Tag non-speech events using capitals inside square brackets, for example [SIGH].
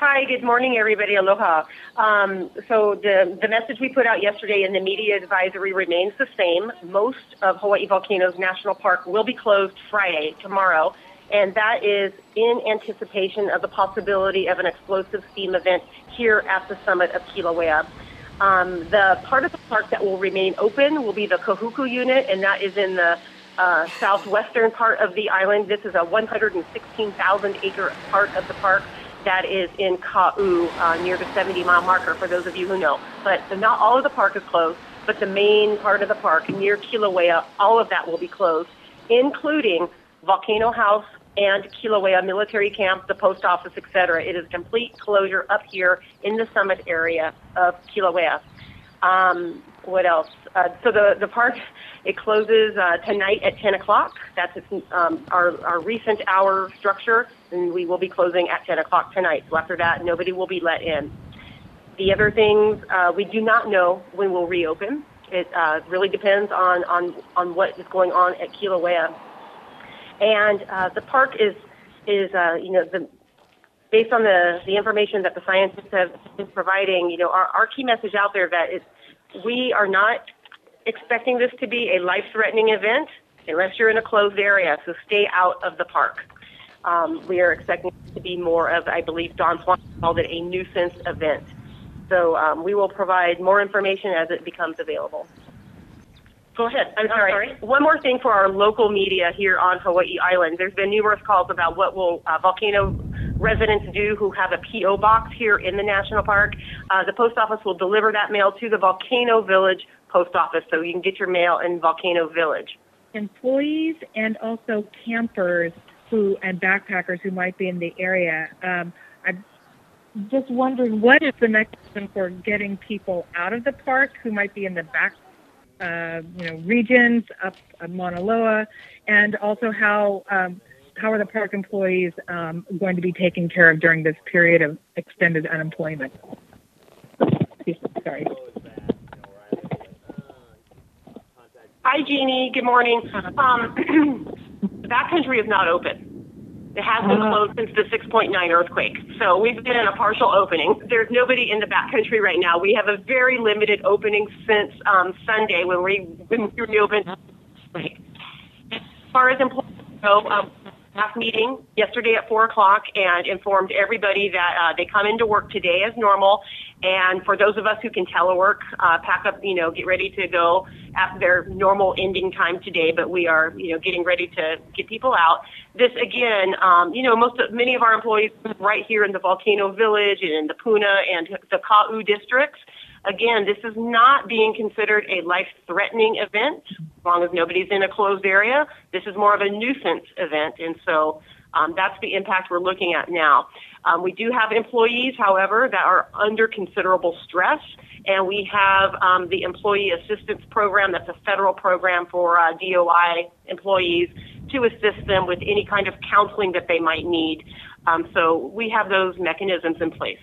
Hi, good morning, everybody. Aloha. Um, so the, the message we put out yesterday in the media advisory remains the same. Most of Hawaii Volcanoes National Park will be closed Friday, tomorrow, and that is in anticipation of the possibility of an explosive steam event here at the summit of Kilauea. Um, the part of the park that will remain open will be the Kahuku unit, and that is in the uh, southwestern part of the island. This is a 116,000 acre part of the park that is in Ka'u, uh, near the 70 mile marker, for those of you who know. But not all of the park is closed, but the main part of the park near Kilauea, all of that will be closed, including Volcano House and Kilauea Military Camp, the post office, etc. It is complete closure up here in the summit area of Kilauea. Um, what else? Uh, so the, the park, it closes uh, tonight at 10 o'clock. That's um, our, our recent hour structure, and we will be closing at 10 o'clock tonight. So after that, nobody will be let in. The other things, uh, we do not know when we'll reopen. It uh, really depends on, on, on what is going on at Kilauea. And uh, the park is, is uh, you know, the, based on the, the information that the scientists have been providing, you know, our, our key message out there that is we are not expecting this to be a life-threatening event unless you're in a closed area, so stay out of the park. Um, we are expecting it to be more of, I believe Don Swan called it a nuisance event. So um, we will provide more information as it becomes available. Go ahead. I'm sorry. sorry. One more thing for our local media here on Hawaii Island. There's been numerous calls about what will uh, volcano residents do who have a P.O. box here in the national park. Uh, the post office will deliver that mail to the Volcano Village post office, so you can get your mail in Volcano Village. Employees and also campers who and backpackers who might be in the area. Um, I'm just wondering what is the mechanism for getting people out of the park who might be in the back, uh, you know, regions up uh, Mauna Loa, and also how um, how are the park employees um, going to be taken care of during this period of extended unemployment? Sorry. Hi, Jeannie. Good morning. Um, [CLEARS THROAT] the backcountry is not open. It has been uh-huh. closed since the 6.9 earthquake. So we've been in a partial opening. There's nobody in the backcountry right now. We have a very limited opening since um, Sunday when we when we reopened. As far as employees go, um, staff meeting yesterday at four o'clock and informed everybody that uh, they come into work today as normal. And for those of us who can telework, uh, pack up, you know, get ready to go at their normal ending time today. But we are, you know, getting ready to get people out. This again, um, you know, most of, many of our employees right here in the Volcano Village and in the Puna and the Ka'u districts. Again, this is not being considered a life-threatening event long as nobody's in a closed area. This is more of a nuisance event, and so um, that's the impact we're looking at now. Um, we do have employees, however, that are under considerable stress, and we have um, the Employee Assistance Program. That's a federal program for uh, DOI employees to assist them with any kind of counseling that they might need. Um, so we have those mechanisms in place.